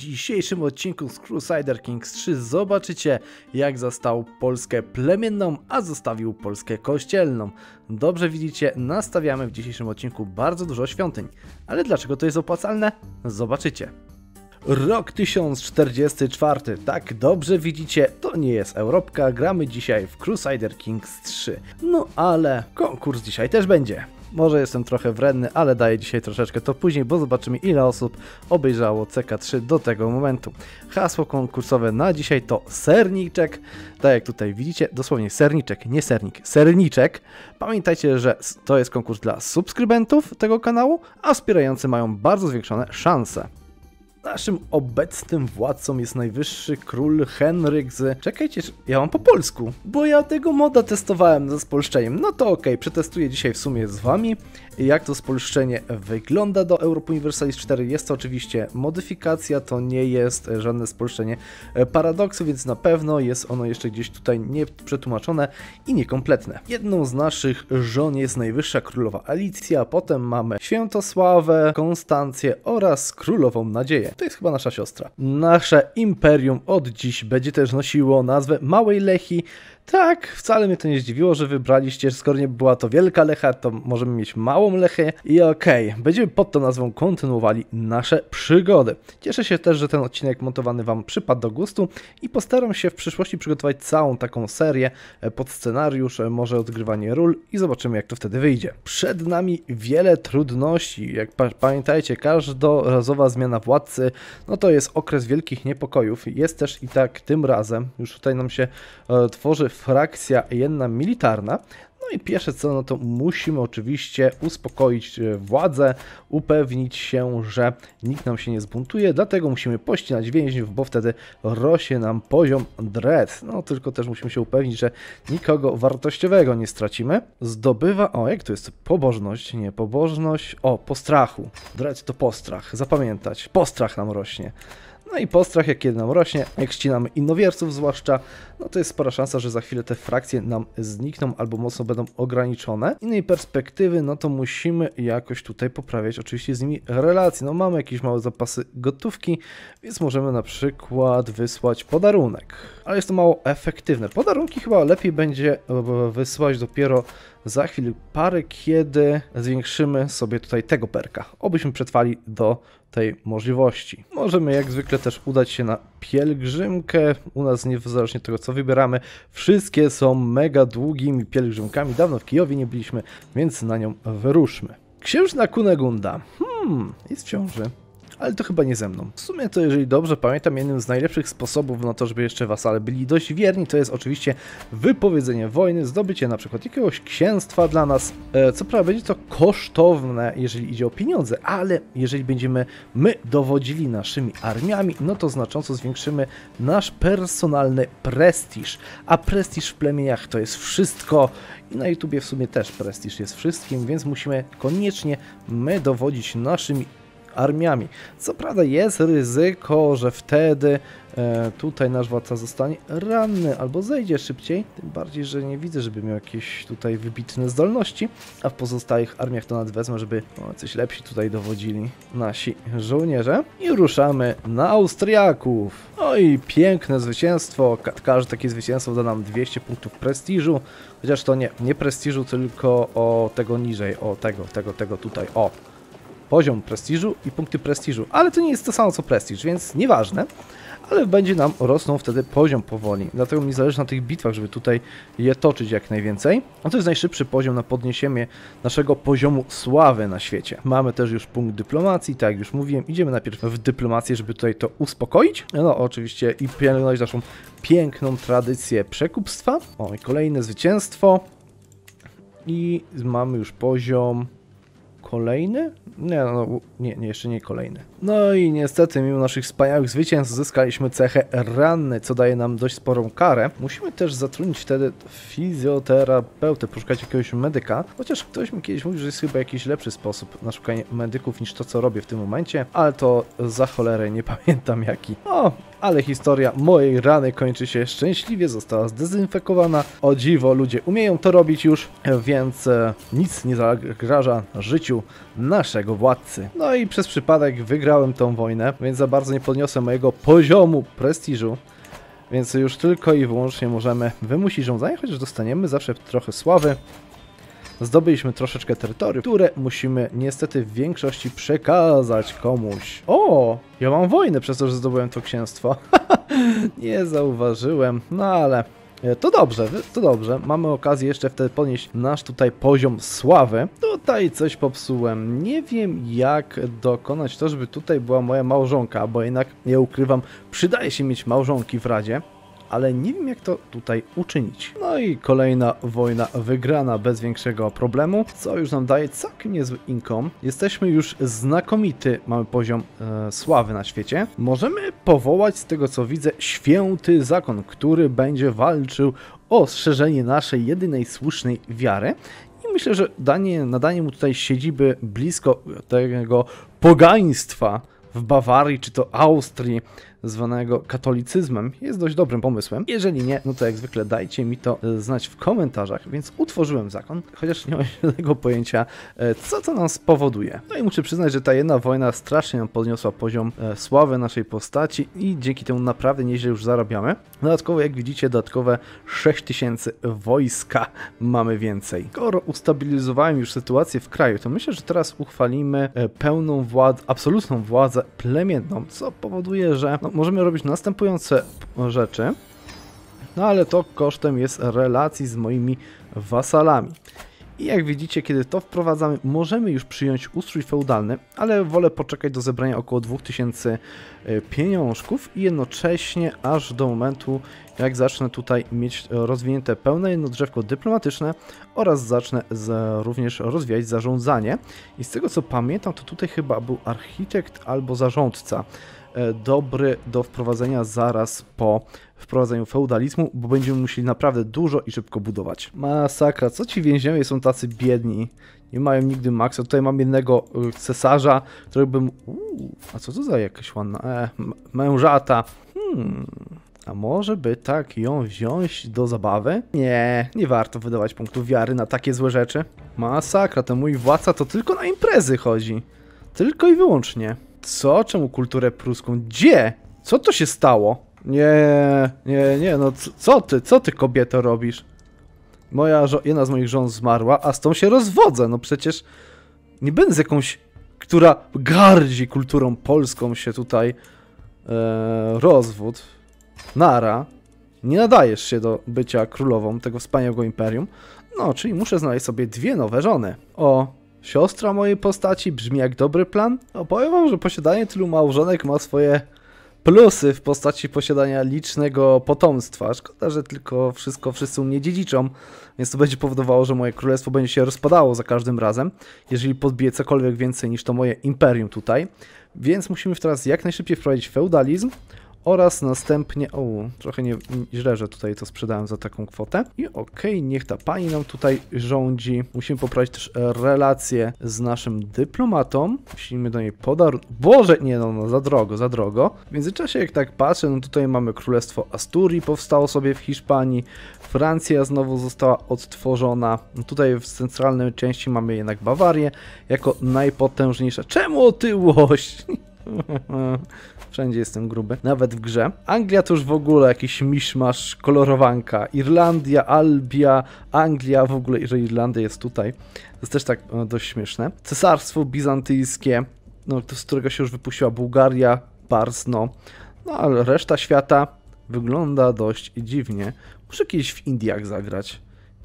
dzisiejszym odcinku z Crusader Kings 3 zobaczycie, jak zastał Polskę plemienną, a zostawił Polskę kościelną. Dobrze widzicie, nastawiamy w dzisiejszym odcinku bardzo dużo świątyń. Ale dlaczego to jest opłacalne? Zobaczycie. Rok 1044. Tak, dobrze widzicie, to nie jest Europka, gramy dzisiaj w Crusader Kings 3. No ale konkurs dzisiaj też będzie. Może jestem trochę wredny, ale daję dzisiaj troszeczkę to później, bo zobaczymy ile osób obejrzało CK3 do tego momentu. Hasło konkursowe na dzisiaj to serniczek. Tak jak tutaj widzicie, dosłownie serniczek, nie sernik, serniczek. Pamiętajcie, że to jest konkurs dla subskrybentów tego kanału, a wspierający mają bardzo zwiększone szanse. Naszym obecnym władcą jest najwyższy król Henryk z... Czekajcie, ja mam po polsku, bo ja tego moda testowałem ze spolszczeniem. No to okej, przetestuję dzisiaj w sumie z wami, jak to spolszczenie wygląda do Europa Universalis 4. Jest to oczywiście modyfikacja, to nie jest żadne spolszczenie paradoksu, więc na pewno jest ono jeszcze gdzieś tutaj nieprzetłumaczone i niekompletne. Jedną z naszych żon jest najwyższa królowa Alicja, potem mamy Świętosławę, Konstancję oraz królową Nadzieję. To jest chyba nasza siostra. Nasze imperium od dziś będzie też nosiło nazwę Małej Lechi. Tak, wcale mnie to nie zdziwiło, że wybraliście, skoro nie była to wielka lecha, to możemy mieć małą lechę i okej, okay, będziemy pod tą nazwą kontynuowali nasze przygody. Cieszę się też, że ten odcinek montowany Wam przypadł do gustu i postaram się w przyszłości przygotować całą taką serię pod scenariusz, może odgrywanie ról i zobaczymy jak to wtedy wyjdzie. Przed nami wiele trudności, jak pamiętajcie, każdorazowa zmiana władcy, no to jest okres wielkich niepokojów, jest też i tak tym razem, już tutaj nam się e, tworzy frakcja jedna militarna. No i pierwsze co, no to musimy oczywiście uspokoić e, władzę, upewnić się, że nikt nam się nie zbuntuje, dlatego musimy pościnać więźniów, bo wtedy rośnie nam poziom dread. No tylko też musimy się upewnić, że nikogo wartościowego nie stracimy. Zdobywa, o jak to jest, pobożność, nie pobożność, o postrachu. Dread to postrach, zapamiętać, postrach nam rośnie. No i postrach, jak kiedy nam rośnie, jak ścinamy innowierców zwłaszcza, no to jest spora szansa, że za chwilę te frakcje nam znikną albo mocno będą ograniczone. Innej perspektywy, no to musimy jakoś tutaj poprawiać oczywiście z nimi relacje. No mamy jakieś małe zapasy gotówki, więc możemy na przykład wysłać podarunek. Ale jest to mało efektywne. Podarunki chyba lepiej będzie wysłać dopiero za chwilę parę, kiedy zwiększymy sobie tutaj tego perka. Obyśmy przetrwali do tej możliwości. Możemy jak zwykle też udać się na pielgrzymkę. U nas niezależnie od tego co wybieramy, wszystkie są mega długimi pielgrzymkami. Dawno w Kijowie nie byliśmy, więc na nią wyruszmy. Księżna Kunegunda. Hmm, jest w ciąży ale to chyba nie ze mną. W sumie to, jeżeli dobrze pamiętam, jednym z najlepszych sposobów na to, żeby jeszcze wasale byli dość wierni, to jest oczywiście wypowiedzenie wojny, zdobycie na przykład jakiegoś księstwa dla nas. E, co prawda będzie to kosztowne, jeżeli idzie o pieniądze, ale jeżeli będziemy my dowodzili naszymi armiami, no to znacząco zwiększymy nasz personalny prestiż. A prestiż w plemieniach to jest wszystko i na YouTubie w sumie też prestiż jest wszystkim, więc musimy koniecznie my dowodzić naszymi armiami. Co prawda jest ryzyko, że wtedy e, tutaj nasz władca zostanie ranny albo zejdzie szybciej, tym bardziej, że nie widzę, żeby miał jakieś tutaj wybitne zdolności, a w pozostałych armiach to nawet wezmę, żeby o, coś lepsi tutaj dowodzili nasi żołnierze. I ruszamy na Austriaków. No i piękne zwycięstwo, Ka każde takie zwycięstwo da nam 200 punktów prestiżu, chociaż to nie, nie prestiżu, tylko o tego niżej, o tego, tego, tego tutaj, o poziom prestiżu i punkty prestiżu, ale to nie jest to samo co prestiż, więc nieważne, ale będzie nam rosnął wtedy poziom powoli. Dlatego mi zależy na tych bitwach, żeby tutaj je toczyć jak najwięcej. A to jest najszybszy poziom na podniesienie naszego poziomu sławy na świecie. Mamy też już punkt dyplomacji, tak jak już mówiłem, idziemy najpierw w dyplomację, żeby tutaj to uspokoić. No oczywiście i pielęgnować naszą piękną tradycję przekupstwa. O i kolejne zwycięstwo. I mamy już poziom kolejny? Nie, no, nie, nie, jeszcze nie kolejny. No i niestety, mimo naszych wspaniałych zwycięstw, zyskaliśmy cechę ranny, co daje nam dość sporą karę. Musimy też zatrudnić wtedy fizjoterapeutę, poszukać jakiegoś medyka, chociaż ktoś mi kiedyś mówił, że jest chyba jakiś lepszy sposób na szukanie medyków niż to, co robię w tym momencie, ale to za cholerę nie pamiętam jaki. O, ale historia mojej rany kończy się szczęśliwie, została zdezynfekowana. O dziwo, ludzie umieją to robić już, więc e, nic nie zagraża życiu naszego władcy. No i przez przypadek wygrałem tą wojnę, więc za bardzo nie podniosę mojego poziomu prestiżu. Więc już tylko i wyłącznie możemy wymusić rządzenie, chociaż dostaniemy zawsze trochę sławy. Zdobyliśmy troszeczkę terytorium, które musimy niestety w większości przekazać komuś. O, ja mam wojnę przez to, że zdobyłem to księstwo. Nie zauważyłem, no ale e, to dobrze, to dobrze. Mamy okazję jeszcze wtedy podnieść nasz tutaj poziom sławy. Tutaj coś popsułem. Nie wiem jak dokonać to, żeby tutaj była moja małżonka, bo jednak, nie ukrywam, przydaje się mieć małżonki w Radzie ale nie wiem jak to tutaj uczynić. No i kolejna wojna wygrana bez większego problemu, co już nam daje całkiem niezły income. Jesteśmy już znakomity, mamy poziom e, sławy na świecie. Możemy powołać z tego co widzę święty zakon, który będzie walczył o strzeżenie naszej jedynej słusznej wiary i myślę, że danie, nadanie mu tutaj siedziby blisko tego pogaństwa w Bawarii czy to Austrii zwanego katolicyzmem jest dość dobrym pomysłem. Jeżeli nie, no to jak zwykle dajcie mi to e, znać w komentarzach, więc utworzyłem zakon, chociaż nie mam żadnego pojęcia, e, co to nam spowoduje. No i muszę przyznać, że ta jedna wojna strasznie nam podniosła poziom e, sławy naszej postaci i dzięki temu naprawdę nieźle już zarabiamy. Dodatkowo, jak widzicie, dodatkowe 6000 wojska mamy więcej. Skoro ustabilizowałem już sytuację w kraju, to myślę, że teraz uchwalimy pełną władzę, absolutną władzę plemienną, co powoduje, że no, możemy robić następujące rzeczy, no ale to kosztem jest relacji z moimi wasalami. I jak widzicie, kiedy to wprowadzamy, możemy już przyjąć ustrój feudalny, ale wolę poczekać do zebrania około 2000 e, pieniążków i jednocześnie aż do momentu, jak zacznę tutaj mieć rozwinięte pełne jedno drzewko dyplomatyczne oraz zacznę z, również rozwijać zarządzanie. I z tego co pamiętam, to tutaj chyba był architekt albo zarządca. E, dobry do wprowadzenia zaraz po wprowadzeniu feudalizmu, bo będziemy musieli naprawdę dużo i szybko budować. Masakra, co ci więźniowie są tacy biedni? Nie mają nigdy maksa. Tutaj mam jednego e, cesarza, który bym... Uuu, a co to za jakaś ładna... E, mężata. Hmm... A może by tak ją wziąć do zabawy? Nie, nie warto wydawać punktów wiary na takie złe rzeczy. Masakra, ten mój władca to tylko na imprezy chodzi. Tylko i wyłącznie. Co? Czemu kulturę pruską? Gdzie? Co to się stało? Nie, nie, nie, no co ty, co ty kobieto robisz? Moja, jedna z moich żon zmarła, a z tą się rozwodzę, no przecież nie będę z jakąś, która gardzi kulturą polską się tutaj e, rozwód. Nara. Nie nadajesz się do bycia królową tego wspaniałego imperium. No, czyli muszę znaleźć sobie dwie nowe żony. O, Siostra mojej postaci brzmi jak dobry plan. No powiem wam, że posiadanie tylu małżonek ma swoje plusy w postaci posiadania licznego potomstwa. Szkoda, że tylko wszystko wszyscy u mnie dziedziczą, więc to będzie powodowało, że moje królestwo będzie się rozpadało za każdym razem, jeżeli podbije cokolwiek więcej niż to moje imperium tutaj. Więc musimy teraz jak najszybciej wprowadzić feudalizm oraz następnie, o, trochę nie, źle, że tutaj to sprzedałem za taką kwotę. I okej, okay, niech ta pani nam tutaj rządzi. Musimy poprawić też relacje z naszym dyplomatą. Musimy do niej podarować. Boże, nie no, no, za drogo, za drogo. W międzyczasie, jak tak patrzę, no tutaj mamy Królestwo Asturii, powstało sobie w Hiszpanii. Francja znowu została odtworzona. No tutaj w centralnej części mamy jednak Bawarię jako najpotężniejsza. Czemu otyłość? Wszędzie jestem gruby, nawet w grze. Anglia to już w ogóle jakiś miszmasz, kolorowanka. Irlandia, Albia, Anglia, w ogóle, jeżeli Irlandia jest tutaj, to jest też tak no, dość śmieszne. Cesarstwo bizantyjskie, no, z którego się już wypuściła Bułgaria, Barsno. No ale reszta świata wygląda dość dziwnie. Muszę kiedyś w Indiach zagrać.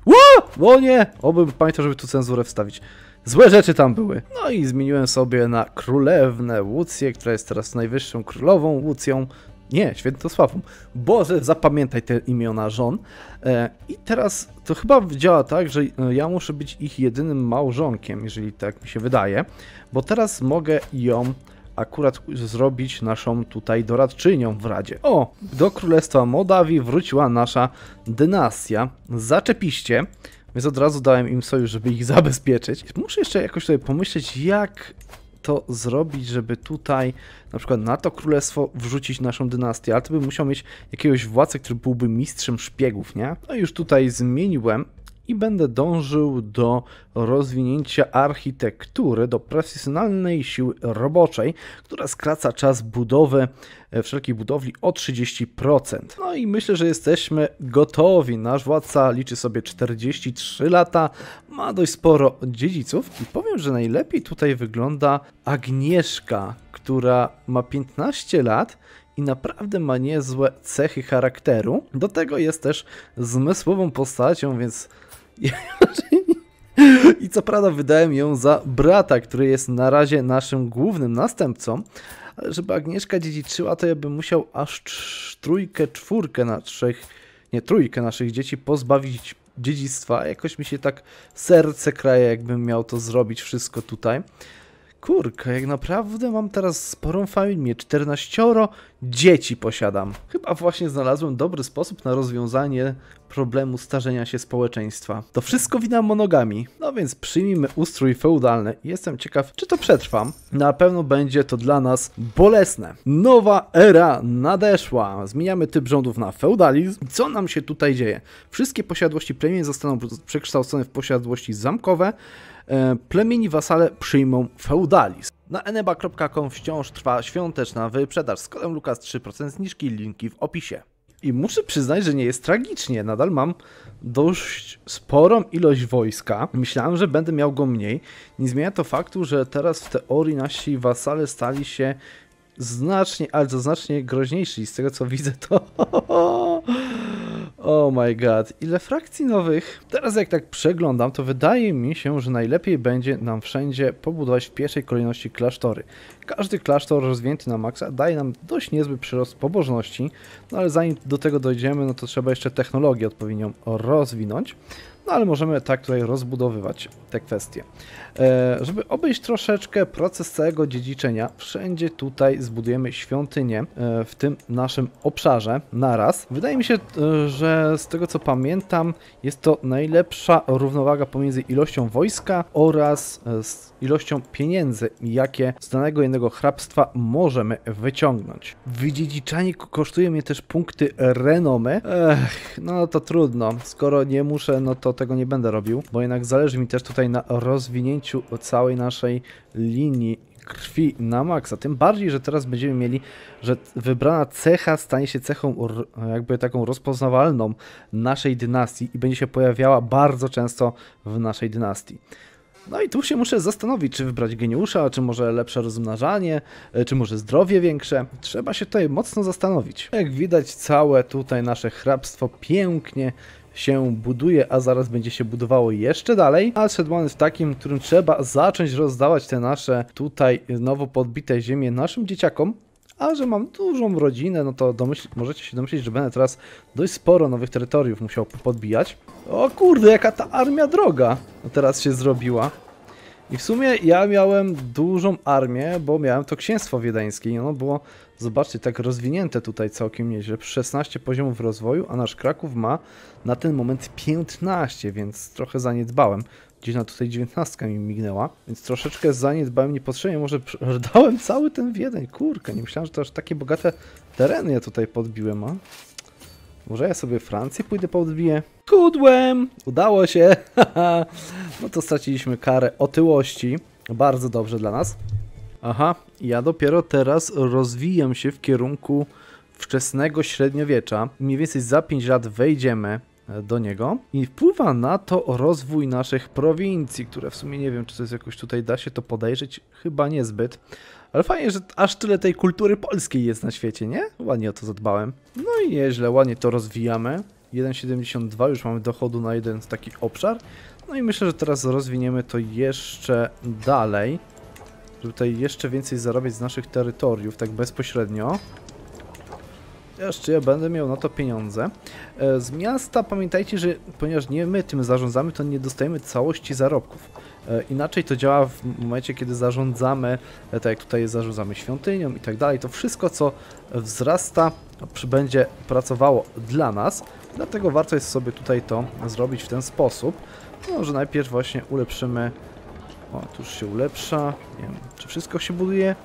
Ło! O nie! Obym pamiętał, żeby tu cenzurę wstawić. Złe rzeczy tam były. No i zmieniłem sobie na królewnę Łucję, która jest teraz najwyższą królową Łucją. Nie, Świętosławą. Boże, zapamiętaj te imiona żon. E, I teraz to chyba działa tak, że e, ja muszę być ich jedynym małżonkiem, jeżeli tak mi się wydaje, bo teraz mogę ją akurat zrobić naszą tutaj doradczynią w Radzie. O, do Królestwa Mołdawii wróciła nasza dynastia. Zaczepiście. Więc od razu dałem im sojusz, żeby ich zabezpieczyć. Muszę jeszcze jakoś sobie pomyśleć, jak to zrobić, żeby tutaj na przykład na to królestwo wrzucić naszą dynastię, ale to bym musiał mieć jakiegoś władcę, który byłby mistrzem szpiegów, nie? No i już tutaj zmieniłem i będę dążył do rozwinięcia architektury, do profesjonalnej siły roboczej, która skraca czas budowy e, wszelkich budowli o 30%. No i myślę, że jesteśmy gotowi. Nasz władca liczy sobie 43 lata, ma dość sporo dziedziców i powiem, że najlepiej tutaj wygląda Agnieszka, która ma 15 lat i naprawdę ma niezłe cechy charakteru. Do tego jest też zmysłową postacią, więc i co prawda wydałem ją za brata, który jest na razie naszym głównym następcą, ale żeby Agnieszka dziedziczyła, to ja bym musiał aż trójkę, czwórkę na trzech, nie trójkę naszych dzieci pozbawić dziedzictwa. Jakoś mi się tak serce kraje, jakbym miał to zrobić wszystko tutaj. Kurka, jak naprawdę mam teraz sporą familię, 14 dzieci posiadam. Chyba właśnie znalazłem dobry sposób na rozwiązanie problemu starzenia się społeczeństwa. To wszystko wina monogami. No więc przyjmijmy ustrój feudalny. Jestem ciekaw, czy to przetrwam. Na pewno będzie to dla nas bolesne. Nowa era nadeszła. Zmieniamy typ rządów na feudalizm. Co nam się tutaj dzieje? Wszystkie posiadłości plemień zostaną przekształcone w posiadłości zamkowe. E, plemieni wasale przyjmą feudalizm. Na eneba.com wciąż trwa świąteczna wyprzedaż z kodem Lukas 3% zniżki, linki w opisie. I muszę przyznać, że nie jest tragicznie. Nadal mam dość sporą ilość wojska. Myślałem, że będę miał go mniej. Nie zmienia to faktu, że teraz w teorii nasi wasale stali się znacznie, ale to znacznie groźniejsi. Z tego co widzę, to Oh my god, ile frakcji nowych. Teraz jak tak przeglądam, to wydaje mi się, że najlepiej będzie nam wszędzie pobudować w pierwszej kolejności klasztory. Każdy klasztor rozwinięty na maksa daje nam dość niezły przyrost pobożności, no ale zanim do tego dojdziemy, no to trzeba jeszcze technologię odpowiednią rozwinąć. No ale możemy tak tutaj rozbudowywać te kwestie. E, żeby obejść troszeczkę proces całego dziedziczenia, wszędzie tutaj zbudujemy świątynię e, w tym naszym obszarze naraz. Wydaje mi się, e, że z tego co pamiętam, jest to najlepsza równowaga pomiędzy ilością wojska oraz ilością pieniędzy, jakie z danego jednego hrabstwa możemy wyciągnąć. Wydziedziczanie kosztuje mnie też punkty renomy. Ech, no to trudno. Skoro nie muszę, no to tego nie będę robił, bo jednak zależy mi też tutaj na rozwinięciu całej naszej linii krwi na maksa. Tym bardziej, że teraz będziemy mieli, że wybrana cecha stanie się cechą jakby taką rozpoznawalną naszej dynastii i będzie się pojawiała bardzo często w naszej dynastii. No i tu się muszę zastanowić, czy wybrać geniusza, czy może lepsze rozmnażanie, e, czy może zdrowie większe. Trzeba się tutaj mocno zastanowić. Jak widać, całe tutaj nasze hrabstwo pięknie się buduje, a zaraz będzie się budowało jeszcze dalej. A szedł w takim, w którym trzeba zacząć rozdawać te nasze tutaj nowo podbite ziemie naszym dzieciakom, a że mam dużą rodzinę, no to domyśl, możecie się domyślić, że będę teraz dość sporo nowych terytoriów musiał podbijać. O kurde, jaka ta armia droga teraz się zrobiła. I w sumie ja miałem dużą armię, bo miałem to księstwo wiedeńskie i ono było, zobaczcie, tak rozwinięte tutaj całkiem nieźle. 16 poziomów rozwoju, a nasz Kraków ma na ten moment 15, więc trochę zaniedbałem. Gdzieś na tutaj 19 mi mignęła, więc troszeczkę zaniedbałem niepotrzebnie. Może dałem cały ten Wiedeń, kurkę, nie myślałem, że to aż takie bogate tereny ja tutaj podbiłem, a? Może ja sobie Francję pójdę podbiję? Kudłem! Udało się! no to straciliśmy karę otyłości. Bardzo dobrze dla nas. Aha, ja dopiero teraz rozwijam się w kierunku wczesnego średniowiecza. Mniej więcej za 5 lat wejdziemy e, do niego i wpływa na to rozwój naszych prowincji, które w sumie nie wiem, czy to jest jakoś tutaj da się to podejrzeć, chyba niezbyt. Ale fajnie, że aż tyle tej kultury polskiej jest na świecie, nie? Ładnie o to zadbałem. No i nieźle, ładnie to rozwijamy. 1,72 już mamy dochodu na jeden taki obszar. No i myślę, że teraz rozwiniemy to jeszcze dalej, żeby tutaj jeszcze więcej zarobić z naszych terytoriów, tak bezpośrednio. Jeszcze ja będę miał na to pieniądze. E, z miasta pamiętajcie, że ponieważ nie my tym zarządzamy, to nie dostajemy całości zarobków. E, inaczej to działa w momencie, kiedy zarządzamy, e, tak jak tutaj zarządzamy świątynią i tak dalej, to wszystko co wzrasta będzie pracowało dla nas, dlatego warto jest sobie tutaj to zrobić w ten sposób, no, że najpierw właśnie ulepszymy O, tu już się ulepsza. Nie wiem, czy wszystko się buduje?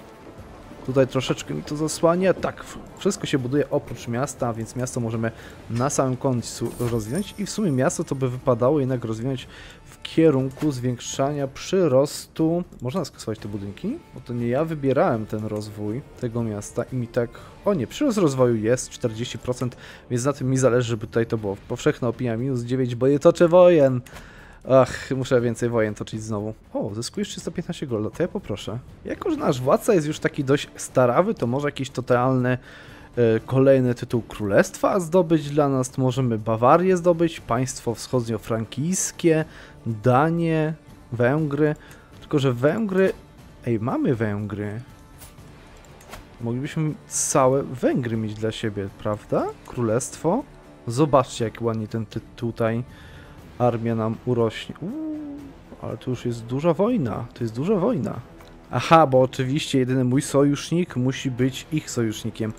Tutaj troszeczkę mi to zasłania. Tak, wszystko się buduje oprócz miasta, więc miasto możemy na samym końcu rozwinąć i w sumie miasto to by wypadało jednak rozwinąć w kierunku zwiększania przyrostu. Można skasować te budynki? Bo to nie ja wybierałem ten rozwój tego miasta i mi tak... O nie, przyrost rozwoju jest 40%, więc na tym mi zależy, żeby tutaj to było. Powszechna opinia minus 9, bo nie toczę wojen. Ach, muszę więcej wojen toczyć znowu. O, zyskujesz 315 golda, to ja poproszę. Jako, że nasz władca jest już taki dość starawy, to może jakiś totalny e, kolejny tytuł królestwa zdobyć dla nas. Możemy Bawarię zdobyć, państwo wschodnio-frankijskie, Danię, Węgry. Tylko, że Węgry... Ej, mamy Węgry. Moglibyśmy całe Węgry mieć dla siebie, prawda? Królestwo. Zobaczcie, jak ładnie ten ty tutaj armia nam urośnie. Uuu, ale tu już jest duża wojna. To jest duża wojna. Aha, bo oczywiście jedyny mój sojusznik musi być ich sojusznikiem.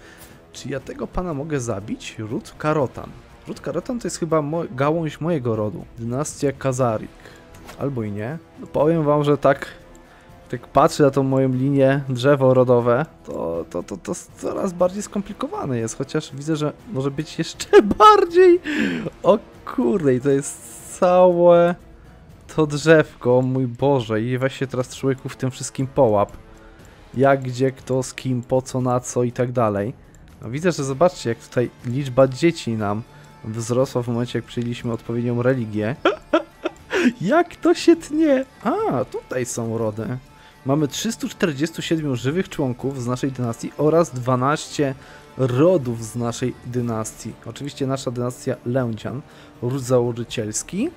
Czy ja tego pana mogę zabić? Ród Karotan. Ród Karotan to jest chyba mo gałąź mojego rodu. Dynastia Kazarik. Albo i nie. No powiem wam, że tak tak patrzę na tą moją linię drzewo rodowe, to, to, to, to coraz bardziej skomplikowane jest, chociaż widzę, że może być jeszcze bardziej. O kurde, i to jest całe to drzewko, mój Boże, i weź się teraz człowieku w tym wszystkim połap. Jak, gdzie, kto, z kim, po co, na co i tak dalej. No widzę, że zobaczcie, jak tutaj liczba dzieci nam wzrosła w momencie, jak przyjęliśmy odpowiednią religię. jak to się tnie? A, tutaj są rody. Mamy 347 żywych członków z naszej dynastii oraz 12 rodów z naszej dynastii. Oczywiście nasza dynastia Lędzian, ród założycielski.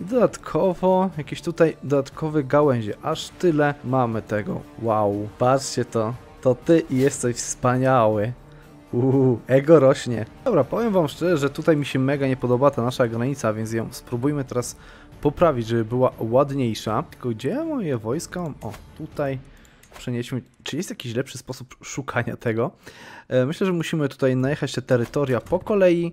I dodatkowo jakieś tutaj dodatkowe gałęzie. Aż tyle mamy tego. Wow, patrzcie to. To ty jesteś wspaniały. Uuu, ego rośnie. Dobra, powiem wam szczerze, że tutaj mi się mega nie podoba ta nasza granica, więc ją spróbujmy teraz poprawić, żeby była ładniejsza. Tylko gdzie moje wojska? O, tutaj przenieśmy. Czy jest jakiś lepszy sposób szukania tego? E, myślę, że musimy tutaj najechać te terytoria po kolei,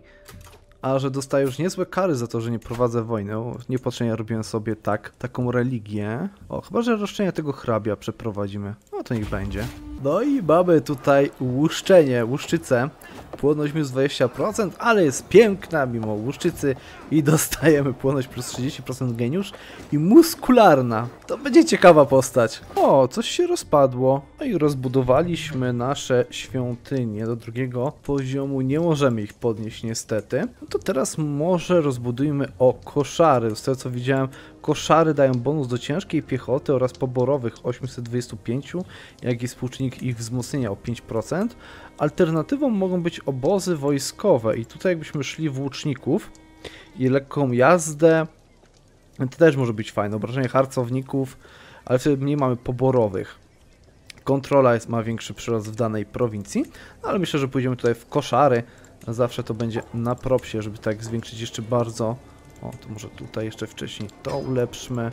a że dostaję już niezłe kary za to, że nie prowadzę wojny. Niepotrzebnie robiłem sobie tak, taką religię. O, chyba, że roszczenie tego hrabia przeprowadzimy. No to niech będzie. No i mamy tutaj łuszczenie, łuszczycę. Płodność minus 20%, ale jest piękna mimo łuszczycy i dostajemy płodność plus 30% geniusz i muskularna. To będzie ciekawa postać. O, coś się rozpadło. No i rozbudowaliśmy nasze świątynie do drugiego poziomu. Nie możemy ich podnieść niestety. No to teraz może rozbudujmy o koszary. Z tego co widziałem, Koszary dają bonus do ciężkiej piechoty oraz poborowych 825, jak i współczynnik ich wzmocnienia o 5%. Alternatywą mogą być obozy wojskowe i tutaj jakbyśmy szli w łuczników i lekką jazdę, to też może być fajne, obrażenie harcowników, ale wtedy nie mamy poborowych. Kontrola jest, ma większy przyrost w danej prowincji, no ale myślę, że pójdziemy tutaj w koszary, zawsze to będzie na propsie, żeby tak zwiększyć jeszcze bardzo o, to może tutaj jeszcze wcześniej to ulepszmy,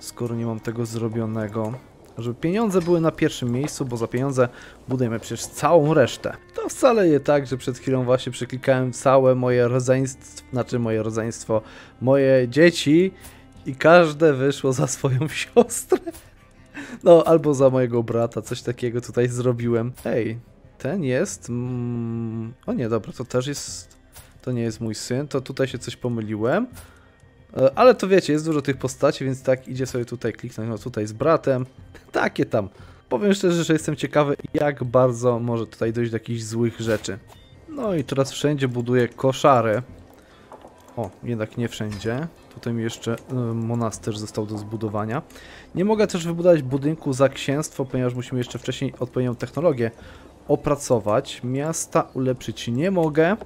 skoro nie mam tego zrobionego. Żeby pieniądze były na pierwszym miejscu, bo za pieniądze budujemy przecież całą resztę. To wcale nie tak, że przed chwilą właśnie przeklikałem całe moje rodzeństwo, znaczy moje rodzeństwo, moje dzieci i każde wyszło za swoją siostrę. No, albo za mojego brata, coś takiego tutaj zrobiłem. Ej, ten jest... Mm, o nie, dobra, to też jest to nie jest mój syn, to tutaj się coś pomyliłem. E, ale to wiecie, jest dużo tych postaci, więc tak idzie sobie tutaj kliknąć, no tutaj z bratem. Takie tam. Powiem szczerze, że jestem ciekawy, jak bardzo może tutaj dojść do jakichś złych rzeczy. No i teraz wszędzie buduję koszary. O, jednak nie wszędzie. Tutaj mi jeszcze y, monasterz został do zbudowania. Nie mogę też wybudować budynku za księstwo, ponieważ musimy jeszcze wcześniej odpowiednią technologię opracować. Miasta ulepszyć nie mogę.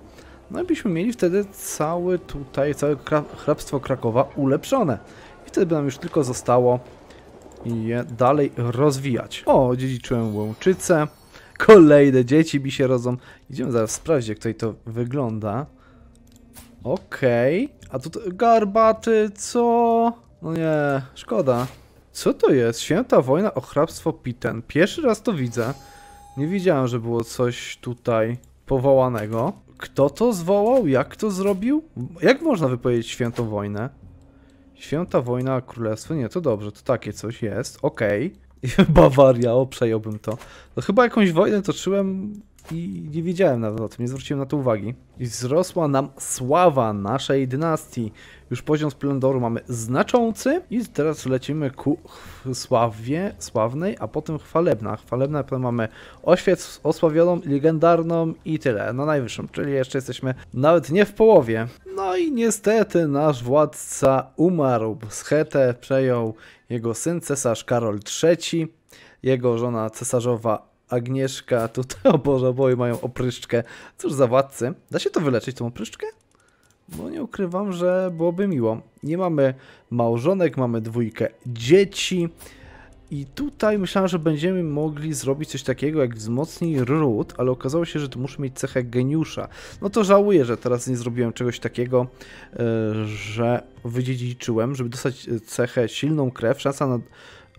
No i byśmy mieli wtedy cały tutaj, całe hrabstwo Krakowa ulepszone. I wtedy by nam już tylko zostało je dalej rozwijać. O, dziedziczyłem łączycę. Kolejne dzieci mi się rodzą. Idziemy zaraz sprawdzić, jak tutaj to wygląda. Okej. Okay. A tu garbaty, co? No nie, szkoda. Co to jest? Święta wojna o hrabstwo Piten. Pierwszy raz to widzę. Nie widziałem, że było coś tutaj powołanego. Kto to zwołał? Jak to zrobił? Jak można wypowiedzieć świętą wojnę? Święta wojna, królestwo, nie, to dobrze, to takie coś jest, okej. Bawaria, o, przejąłbym to. No chyba jakąś wojnę toczyłem i nie wiedziałem nawet o tym, nie zwróciłem na to uwagi. I wzrosła nam sława naszej dynastii. Już poziom splendoru mamy znaczący i teraz lecimy ku sławie, sławnej, a potem chwalebna. Chwalebna potem mamy oświec osławioną, legendarną i tyle, na najwyższym, czyli jeszcze jesteśmy nawet nie w połowie. No i niestety nasz władca umarł. Schetę przejął jego syn cesarz Karol III, jego żona cesarzowa Agnieszka, tutaj, o Boże, oboje mają opryszczkę. Cóż za władcy. Da się to wyleczyć, tą opryszczkę? Bo nie ukrywam, że byłoby miło. Nie mamy małżonek, mamy dwójkę dzieci. I tutaj myślałem, że będziemy mogli zrobić coś takiego jak wzmocnij ród, ale okazało się, że to muszę mieć cechę geniusza. No to żałuję, że teraz nie zrobiłem czegoś takiego, e, że wydziedziczyłem, żeby dostać cechę silną krew, szansa na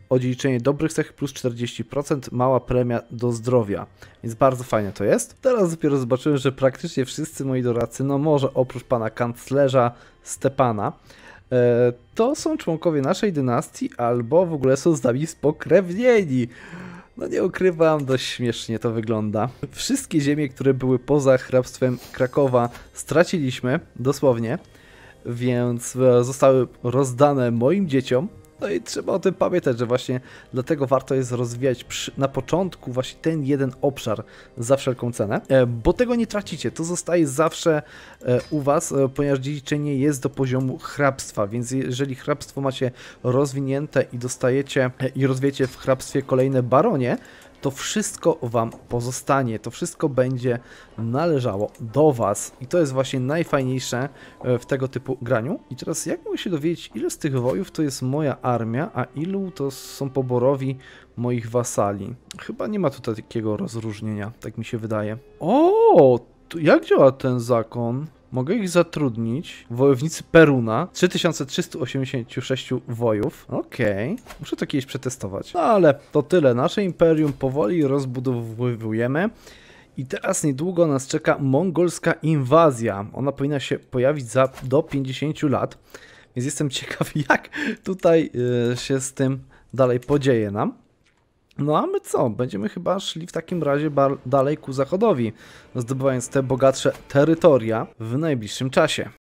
odziedziczenie dobrych cech plus 40%, mała premia do zdrowia. Więc bardzo fajnie to jest. Teraz dopiero zobaczyłem, że praktycznie wszyscy moi doradcy, no może oprócz pana kanclerza Stepana, e, to są członkowie naszej dynastii albo w ogóle są z nami spokrewnieni. No nie ukrywam, dość śmiesznie to wygląda. Wszystkie ziemie, które były poza hrabstwem Krakowa straciliśmy, dosłownie, więc e, zostały rozdane moim dzieciom, no i trzeba o tym pamiętać, że właśnie dlatego warto jest rozwijać przy, na początku właśnie ten jeden obszar za wszelką cenę, e, bo tego nie tracicie, to zostaje zawsze e, u Was, e, ponieważ dziedziczenie jest do poziomu hrabstwa, więc jeżeli hrabstwo macie rozwinięte i dostajecie i rozwiecie w hrabstwie kolejne baronie, to wszystko Wam pozostanie, to wszystko będzie należało do Was i to jest właśnie najfajniejsze e, w tego typu graniu. I teraz jak mogę się dowiedzieć, ile z tych wojów to jest moja armia, a ilu to są poborowi moich wasali? Chyba nie ma tutaj takiego rozróżnienia, tak mi się wydaje. O, jak działa ten zakon? Mogę ich zatrudnić. Wojownicy Peruna. 3386 wojów. Okej. Okay. Muszę to kiedyś przetestować. No ale to tyle. Nasze imperium powoli rozbudowujemy. I teraz niedługo nas czeka mongolska inwazja. Ona powinna się pojawić za do 50 lat. Więc jestem ciekaw, jak tutaj yy, się z tym dalej podzieje nam. No a my co? Będziemy chyba szli w takim razie dalej ku zachodowi, zdobywając te bogatsze terytoria w najbliższym czasie.